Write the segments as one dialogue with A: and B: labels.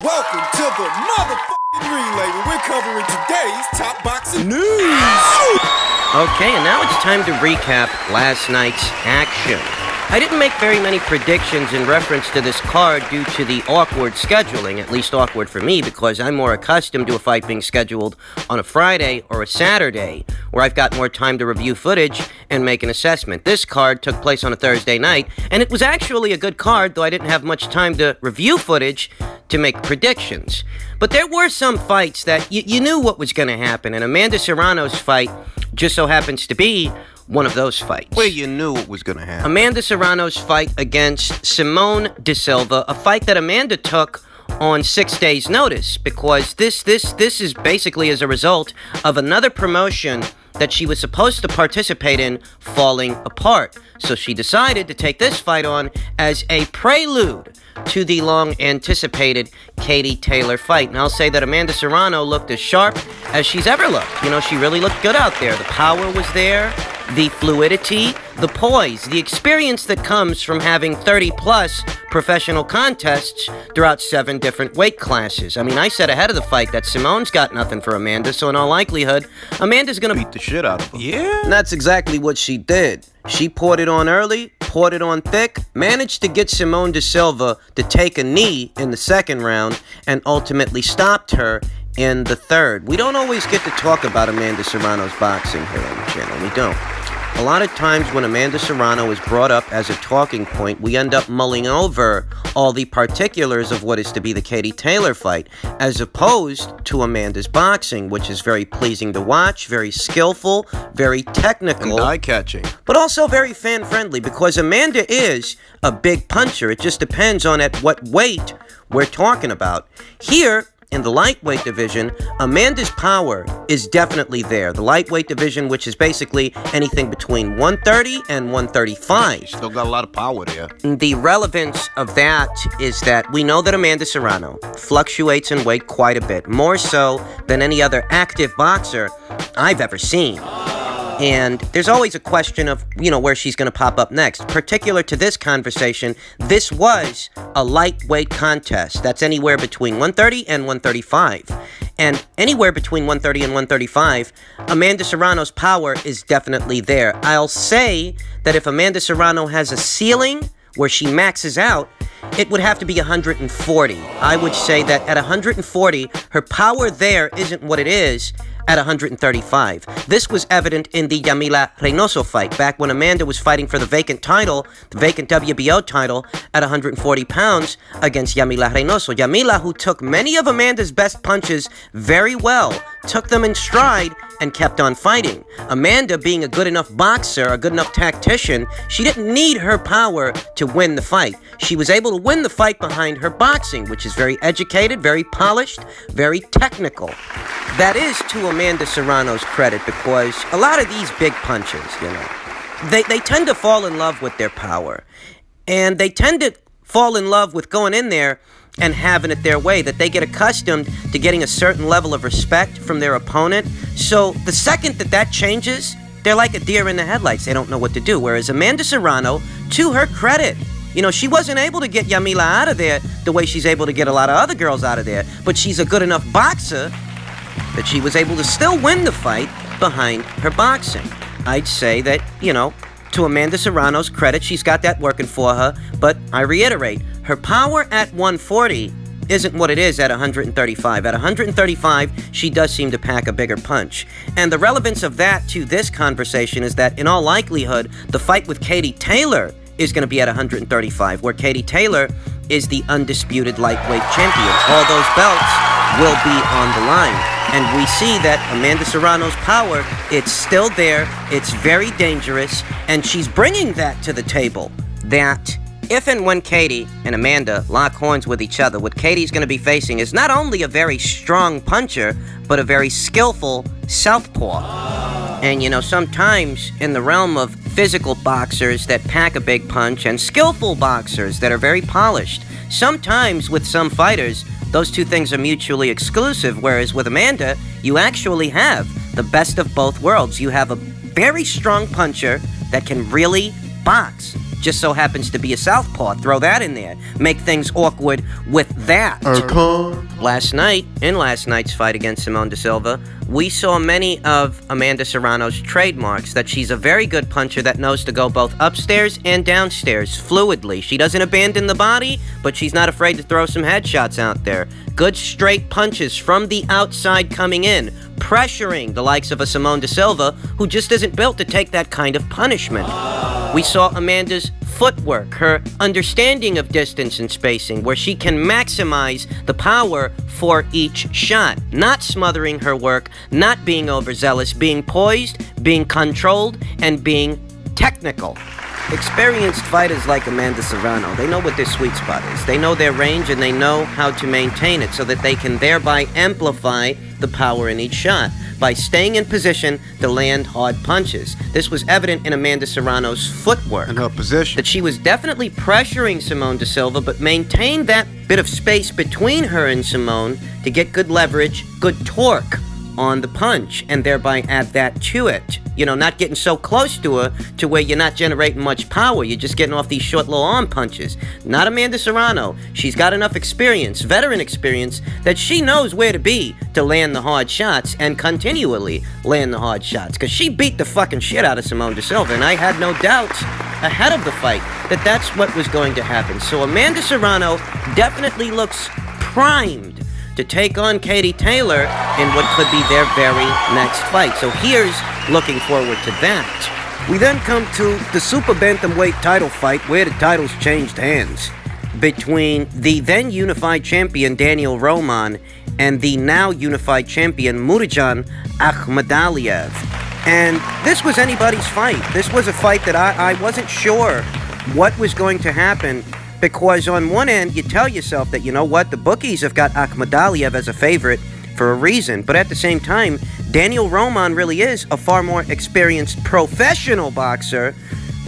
A: Welcome to the motherfucking relay we're covering today's top boxing news.
B: Okay, and now it's time to recap last night's action. I didn't make very many predictions in reference to this card due to the awkward scheduling, at least awkward for me because I'm more accustomed to a fight being scheduled on a Friday or a Saturday, where I've got more time to review footage and make an assessment. This card took place on a Thursday night, and it was actually a good card, though I didn't have much time to review footage to make predictions. But there were some fights that y- you knew what was going to happen, and Amanda Serrano's fight just so happens to be one of those fights.
C: Where you knew it was gonna happen.
B: Amanda Serrano's fight against Simone Da Silva, a fight that Amanda took on six days' notice because this this this is basically as a result of another promotion that she was supposed to participate in falling apart. So she decided to take this fight on as a prelude to the long anticipated Katie Taylor fight. And I'll say that Amanda Serrano looked as sharp as she's ever looked. You know, she really looked good out there. The power was there, the fluidity, the poise, the experience that comes from having 30 plus professional contests throughout seven different weight classes. I mean, I said ahead of the fight that Simone's got nothing for Amanda, so in all likelihood, Amanda's gonna
C: Beat the shit out of her.
A: Yeah.
B: and that's exactly what she did. She poured it on early, poured it on thick, managed to get Simone da Silva to take a knee in the second round, and ultimately stopped her in the third. We don't always get to talk about Amanda Serrano's boxing here on the channel. We don't. A lot of times when Amanda Serrano is brought up as a talking point, we end up mulling over all the particulars of what is to be the Katie Taylor fight, as opposed to Amanda's boxing, which is very pleasing to watch, very skillful, very technical
C: And eye catching.
B: but also very fan friendly because Amanda is a big puncher. It just depends on at what weight we're talking about. Here, in the lightweight division, Amanda's power is definitely there. The lightweight division, which is basically anything between 130 and 135.
C: Still got a lot of power there.
B: The relevance of that is that we know that Amanda Serrano fluctuates in weight quite a bit, more so than any other active boxer I've ever seen. And there's always a question of, you know, where she's going to pop up next. Particular to this conversation, this was a lightweight contest. That's anywhere between 130 and 135. And anywhere between 130 and 135, Amanda Serrano's power is definitely there. I'll say that if Amanda Serrano has a ceiling where she maxes out, it would have to be 140. I would say that at 140, her power there isn't what it is at 135. This was evident in the Yamila Reynoso fight, back when Amanda was fighting for the vacant title, the vacant WBO title, at 140 pounds against Yamila Reynoso. Yamila, who took many of Amanda's best punches very well, took them in stride and kept on fighting. Amanda, being a good enough boxer, a good enough tactician, she didn't need her power to win the fight. She was able to win the fight behind her boxing, which is very educated, very polished, very technical. That is to Amanda Serrano's credit because a lot of these big punches, you know, they, they tend to fall in love with their power. And they tend to fall in love with going in there and having it their way, that they get accustomed to getting a certain level of respect from their opponent. So the second that that changes, they're like a deer in the headlights. They don't know what to do. Whereas Amanda Serrano, to her credit, you know, she wasn't able to get Yamila out of there the way she's able to get a lot of other girls out of there, but she's a good enough boxer that she was able to still win the fight behind her boxing. I'd say that, you know, to Amanda Serrano's credit, she's got that working for her, but I reiterate, her power at 140 isn't what it is at 135. At 135, she does seem to pack a bigger punch. And the relevance of that to this conversation is that, in all likelihood, the fight with Katie Taylor is going to be at 135, where Katie Taylor is the undisputed lightweight champion. All those belts will be on the line. And we see that Amanda Serrano's power, it's still there, it's very dangerous, and she's bringing that to the table. That if and when Katie and Amanda lock horns with each other, what Katie's going to be facing is not only a very strong puncher, but a very skillful southpaw. And you know, sometimes in the realm of physical boxers that pack a big punch and skillful boxers that are very polished, sometimes with some fighters, those two things are mutually exclusive, whereas with Amanda, you actually have the best of both worlds. You have a very strong puncher that can really box. just so happens to be a southpaw. Throw that in there. Make things awkward with that. Last night, in last night's fight against Simone da Silva, we saw many of Amanda Serrano's trademarks that she's a very good puncher that knows to go both upstairs and downstairs fluidly. She doesn't abandon the body, but she's not afraid to throw some headshots out there. Good straight punches from the outside coming in, pressuring the likes of a Simone da Silva, who just isn't built to take that kind of punishment. We saw Amanda's footwork, her understanding of distance and spacing, where she can maximize the power for each shot, not smothering her work, not being overzealous, being poised, being controlled, and being technical. Experienced fighters like Amanda Serrano, they know what their sweet spot is. They know their range and they know how to maintain it so that they can thereby amplify the power in each shot by staying in position to land hard punches. This was evident in Amanda Serrano's footwork.
C: And her position.
B: That she was definitely pressuring Simone da Silva, but maintained that bit of space between her and Simone to get good leverage, good torque on the punch and thereby add that to it. You know, not getting so close to her to where you're not generating much power. You're just getting off these short little arm punches. Not Amanda Serrano. She's got enough experience, veteran experience, that she knows where to be to land the hard shots and continually land the hard shots. Because she beat the fucking shit out of Simone da Silva, and I had no doubts ahead of the fight that that's what was going to happen. So Amanda Serrano definitely looks primed to take on Katie Taylor in what could be their very next fight. So here's looking forward to that. We then come to the Super Bantamweight title fight where the titles changed hands between the then unified champion Daniel Roman and the now unified champion Murodjon Akhmadaliev. And this was anybody's fight. This was a fight that I, I wasn't sure what was going to happen because on one end, you tell yourself that, you know what, the bookies have got Akhmadaliev as a favorite for a reason. But at the same time, Daniel Roman really is a far more experienced professional boxer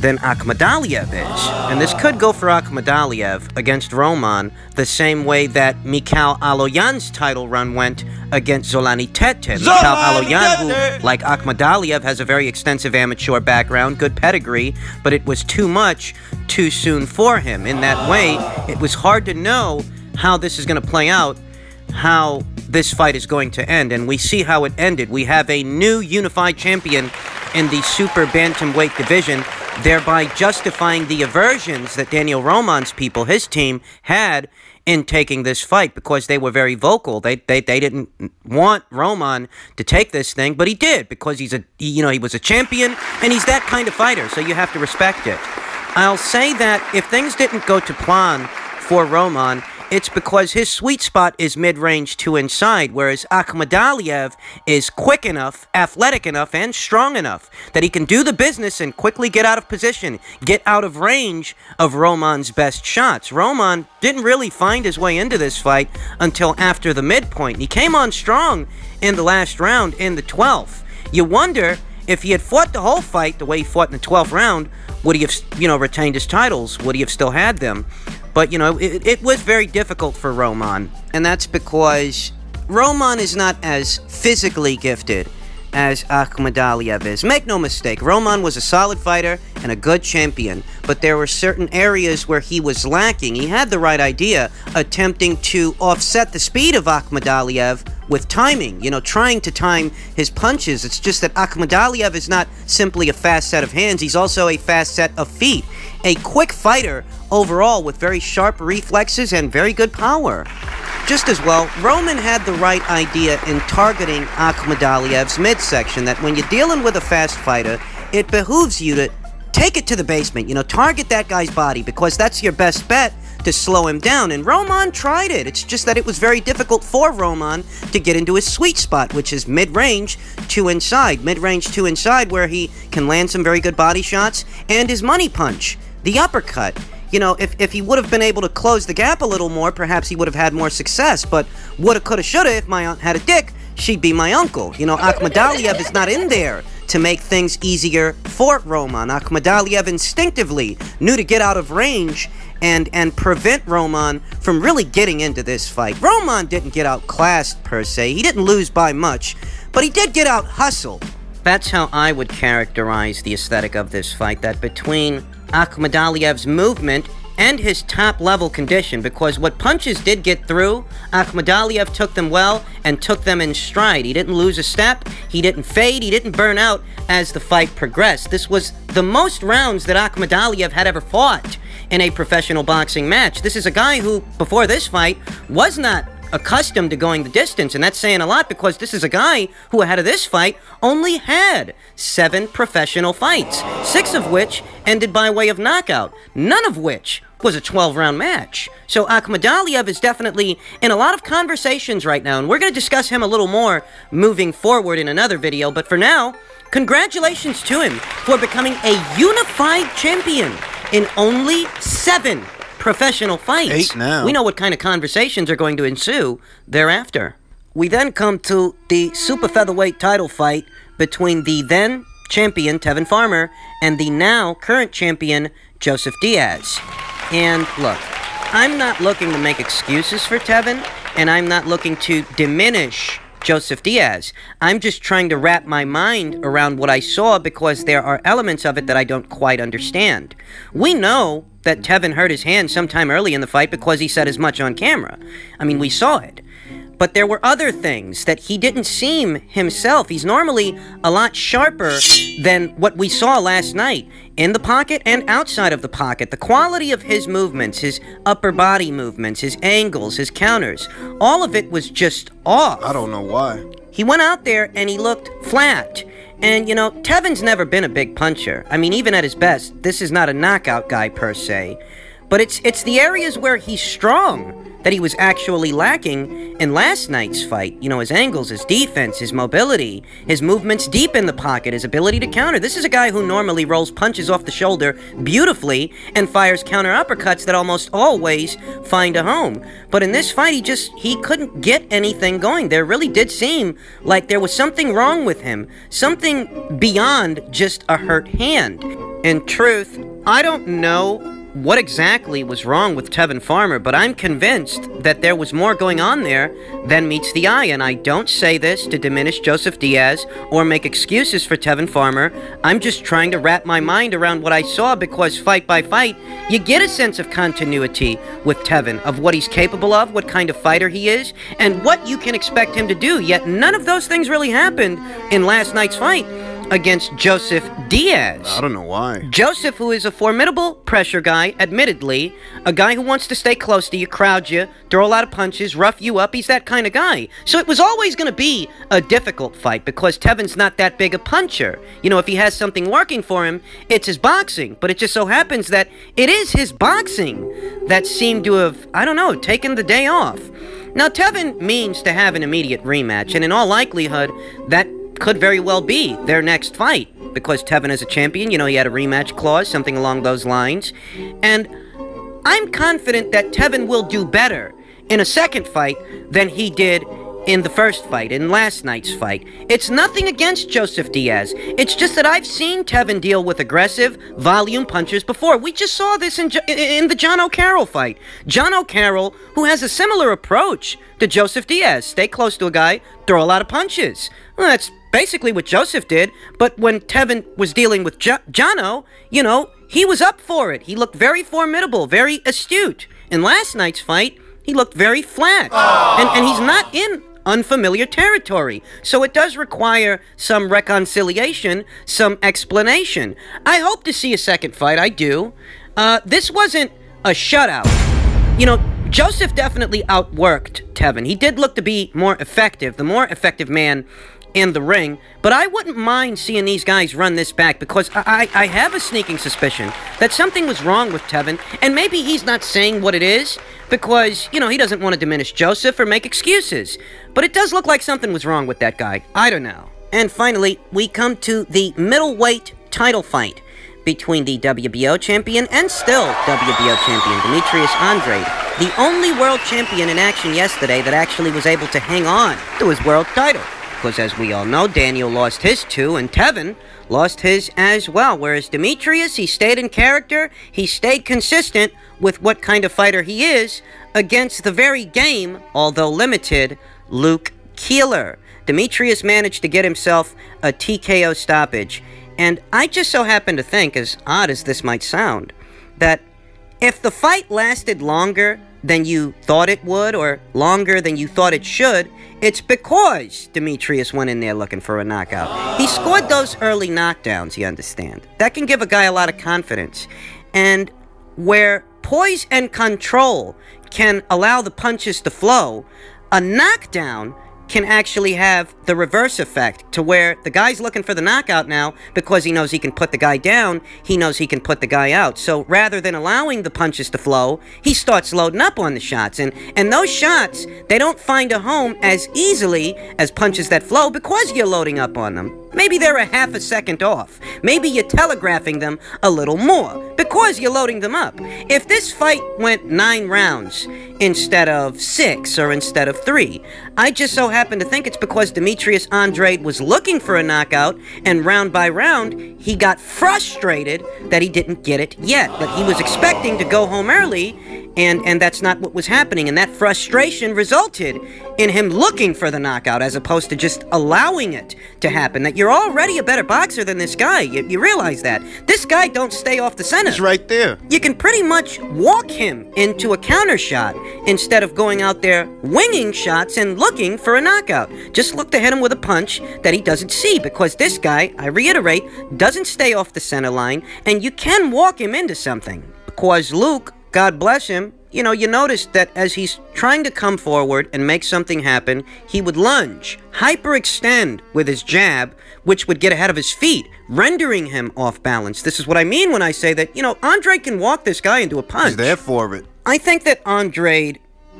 B: than Akhmadaliev is. And this could go for Akhmadaliev against Roman the same way that Mikhail Aloian's title run went against Zolani Tete. Mikhail Aloian, who, like Akhmadaliev, has a very extensive amateur background, good pedigree, but it was too much too soon for him. In that way, it was hard to know how this is going to play out, how this fight is going to end. And we see how it ended. We have a new unified champion in the super bantamweight division thereby justifying the aversions that Daniel Roman's people, his team, had in taking this fight because they were very vocal. They, they, they didn't want Roman to take this thing, but he did because he's a, you know, he was a champion and he's that kind of fighter, so you have to respect it. I'll say that if things didn't go to plan for Roman, it's because his sweet spot is mid-range to inside, whereas Akhmadaliev is quick enough, athletic enough, and strong enough that he can do the business and quickly get out of position, get out of range of Roman's best shots. Roman didn't really find his way into this fight until after the midpoint. He came on strong in the last round in the 12th. You wonder if he had fought the whole fight the way he fought in the 12th round, would he have, you know, retained his titles? Would he have still had them? But, you know, it, it was very difficult for Roman. And that's because Roman is not as physically gifted as Akhmadaliev is. Make no mistake, Roman was a solid fighter and a good champion, but there were certain areas where he was lacking. He had the right idea, attempting to offset the speed of Akhmadaliev with timing, you know, trying to time his punches. It's just that Akhmadaliev is not simply a fast set of hands, he's also a fast set of feet. A quick fighter overall with very sharp reflexes and very good power. Just as well, Roman had the right idea in targeting Akhmadaliev's midsection that when you're dealing with a fast fighter, it behooves you to take it to the basement, you know, target that guy's body because that's your best bet to slow him down. And Roman tried it. It's just that it was very difficult for Roman to get into his sweet spot, which is mid-range to inside. Mid-range to inside where he can land some very good body shots and his money punch, the uppercut. You know, if, if he would have been able to close the gap a little more, perhaps he would have had more success. But woulda, coulda, shoulda, if my aunt had a dick, she'd be my uncle. You know, Akhmadaliev is not in there to make things easier for Roman. Akhmadaliev instinctively knew to get out of range and and prevent Roman from really getting into this fight. Roman didn't get outclassed per se. He didn't lose by much, but he did get out hustled. That's how I would characterize the aesthetic of this fight. That between Akhmadaliev's movement and his top level condition because what punches did get through, Akhmadaliev took them well and took them in stride. He didn't lose a step, he didn't fade, he didn't burn out as the fight progressed. This was the most rounds that Akhmadaliev had ever fought in a professional boxing match. This is a guy who, before this fight, was not accustomed to going the distance, and that's saying a lot because this is a guy who, ahead of this fight, only had seven professional fights, six of which ended by way of knockout, none of which was a 12 round match. So Akhmadaliev is definitely in a lot of conversations right now, and we're going to discuss him a little more moving forward in another video. But for now, congratulations to him for becoming a unified champion in only seven professional fights.
C: Eight now.
B: We know what kind of conversations are going to ensue thereafter. We then come to the super featherweight title fight between the then champion Tevin Farmer and the now current champion Joseph Diaz. And look, I'm not looking to make excuses for Tevin, and I'm not looking to diminish Joseph Diaz. I'm just trying to wrap my mind around what I saw because there are elements of it that I don't quite understand. We know that Tevin hurt his hand sometime early in the fight because he said as much on camera. I mean, we saw it. But there were other things that he didn't seem himself. He's normally a lot sharper than what we saw last night in the pocket and outside of the pocket. The quality of his movements, his upper body movements, his angles, his counters, all of it was just off.
C: I don't know why.
B: He went out there and he looked flat. And, you know, Tevin's never been a big puncher. I mean, even at his best, this is not a knockout guy per se. But it's it's the areas where he's strong that he was actually lacking in last night's fight. You know, his angles, his defense, his mobility, his movements deep in the pocket, his ability to counter. This is a guy who normally rolls punches off the shoulder beautifully and fires counter uppercuts that almost always find a home. But in this fight, he just he couldn't get anything going. There really did seem like there was something wrong with him, something beyond just a hurt hand. In truth, I don't know what exactly was wrong with Tevin Farmer, but I'm convinced that there was more going on there than meets the eye. And I don't say this to diminish Joseph Diaz or make excuses for Tevin Farmer. I'm just trying to wrap my mind around what I saw because fight by fight, you get a sense of continuity with Tevin, of what he's capable of, what kind of fighter he is, and what you can expect him to do. Yet none of those things really happened in last night's fight against Joseph Diaz.
C: I don't know why.
B: Joseph, who is a formidable pressure guy, admittedly, a guy who wants to stay close to you, crowd you, throw a lot of punches, rough you up. He's that kind of guy. So it was always going to be a difficult fight because Tevin's not that big a puncher. You know, if he has something working for him, it's his boxing. But it just so happens that it is his boxing that seemed to have, I don't know, taken the day off. Now, Tevin means to have an immediate rematch, and in all likelihood, that could very well be their next fight because Tevin is a champion. You know, he had a rematch clause, something along those lines. And I'm confident that Tevin will do better in a second fight than he did in the first fight, in last night's fight. It's nothing against Joseph Diaz. It's just that I've seen Tevin deal with aggressive, volume punches before. We just saw this in, in the Jono Carroll fight. Jono Carroll, who has a similar approach to Joseph Diaz. Stay close to a guy, throw a lot of punches. Well, that's basically what Joseph did, but when Tevin was dealing with jo- Jono, you know, he was up for it. He looked very formidable, very astute. In last night's fight, he looked very flat. And, and he's not in unfamiliar territory. So it does require some reconciliation, some explanation. I hope to see a second fight, I do. Uh, this wasn't a shutout. You know, Joseph definitely outworked Tevin. He did look to be more effective, the more effective man in the ring, but I wouldn't mind seeing these guys run this back because I, I, I have a sneaking suspicion that something was wrong with Tevin, and maybe he's not saying what it is because, you know, he doesn't want to diminish Joseph or make excuses. But it does look like something was wrong with that guy. I don't know. And finally, we come to the middleweight title fight between the WBO champion and still WBO champion Demetrius Andrade, the only world champion in action yesterday that actually was able to hang on to his world title. Because as we all know, Daniel lost his two, and Tevin lost his as well. Whereas Demetrius, he stayed in character, he stayed consistent with what kind of fighter he is against the very game, although limited, Luke Keeler. Demetrius managed to get himself a TKO stoppage And I just so happen to think, as odd as this might sound, that if the fight lasted longer than you thought it would or longer than you thought it should, it's because Demetrius went in there looking for a knockout. He scored those early knockdowns, you understand. That can give a guy a lot of confidence. And where poise and control can allow the punches to flow, a knockdown can actually have the reverse effect to where the guy's looking for the knockout now because he knows he can put the guy down, he knows he can put the guy out. So rather than allowing the punches to flow, he starts loading up on the shots. And and those shots, they don't find a home as easily as punches that flow because you're loading up on them. Maybe they're a half a second off. Maybe you're telegraphing them a little more because you're loading them up. If this fight went nine rounds instead of six or instead of three, I just so happen to think it's because Demetrius Andrade was looking for a knockout and round by round he got frustrated that he didn't get it yet, that he was expecting to go home early and and that's not what was happening. And that frustration resulted in him looking for the knockout as opposed to just allowing it to happen. That you're already a better boxer than this guy. You, you realize that. This guy don't stay off the center.
C: He's right there.
B: you can pretty much walk him into a counter shot instead of going out there winging shots and looking for a knockout. Just look to hit him with a punch that he doesn't see because this guy i reiterate doesn't stay off the center line. And you can walk him into something because luke God bless him, you know, you notice that as he's trying to come forward and make something happen, he would lunge, hyperextend with his jab, which would get ahead of his feet, rendering him off balance. This is what I mean when I say that, you know, Andre can walk this guy into a punch.
C: He's there for it.
B: I think that Andre,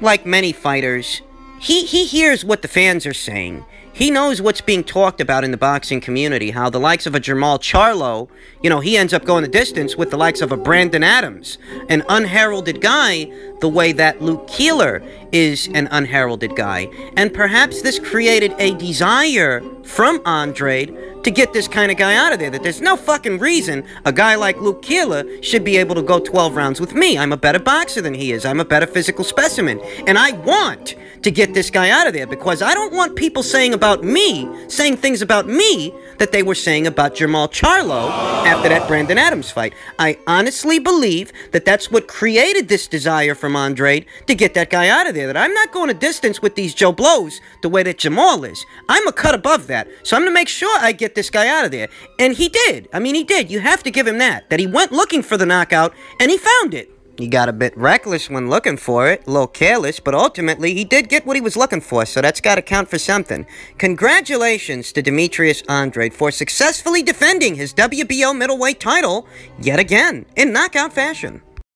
B: like many fighters, he, he hears what the fans are saying. He knows what's being talked about in the boxing community, how the likes of a Jermall Charlo, you know, he ends up going the distance with the likes of a Brandon Adams, an unheralded guy, the way that Luke Keeler is an unheralded guy. And perhaps this created a desire from Andrade to get this kind of guy out of there. That there's no fucking reason a guy like Luke Keeler should be able to go 12 rounds with me. I'm a better boxer than he is. I'm a better physical specimen. And I want to get this guy out of there because I don't want people saying about me, saying things about me that they were saying about Jermall Charlo after that Brandon Adams fight. I honestly believe that that's what created this desire from Andrade to get that guy out of there. That I'm not going a distance with these Joe Blows the way that Jermall is. I'm a cut above that. So I'm going to make sure I get this guy out of there. And he did. I mean, he did. You have to give him that. That he went looking for the knockout and he found it. He got a bit reckless when looking for it, a little careless, but ultimately he did get what he was looking for, so that's got to count for something. Congratulations to Demetrius Andrade for successfully defending his WBO middleweight title yet again in knockout fashion.